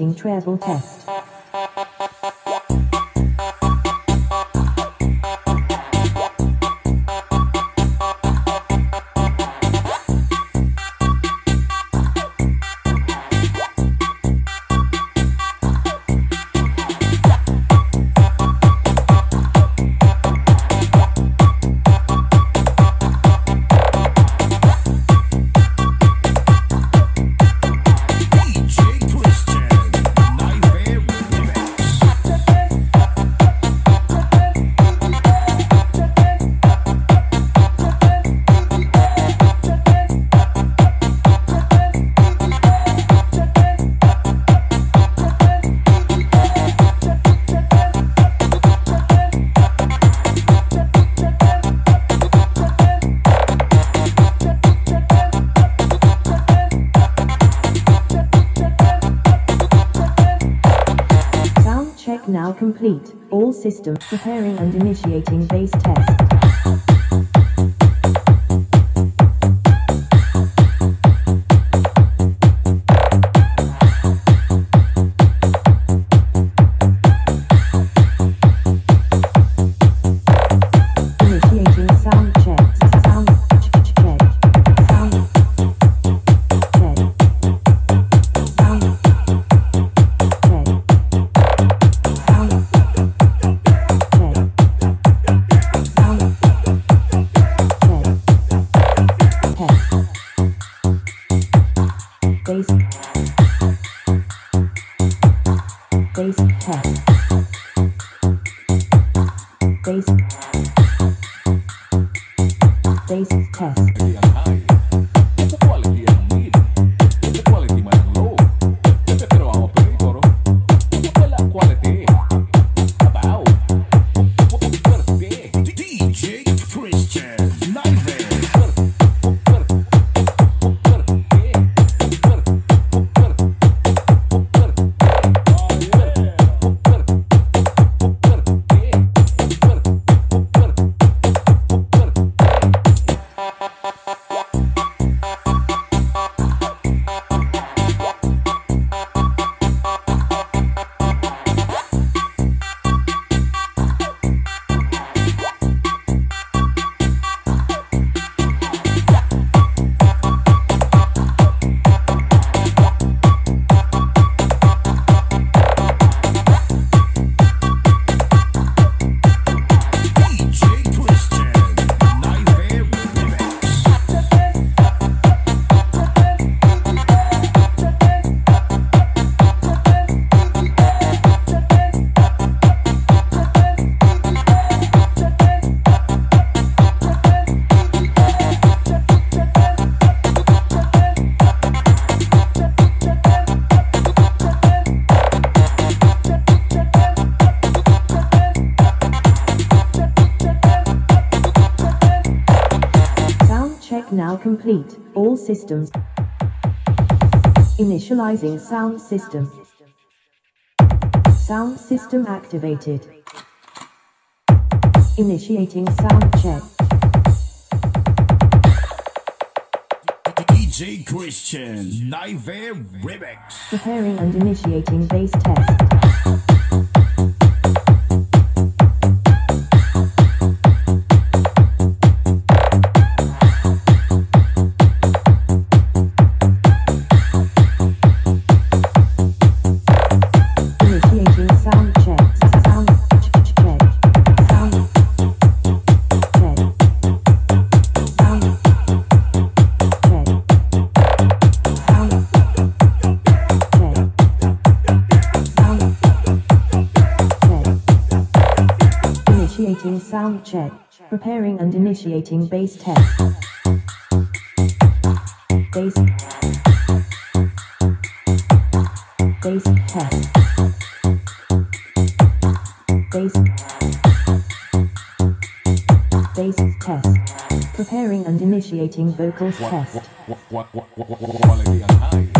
Initiating travel test. Complete. All systems preparing and initiating bass test. Bass test. Bass. Bass test. Now complete. All systems. Initializing sound system. Sound system activated. Initiating sound check. DJ Christian, Nightmare Remix. Preparing and initiating bass test. Initiating sound check. Preparing and initiating bass test. Bass. Bass test. Bass. Bass test. Preparing and initiating vocals test. Quality ang high.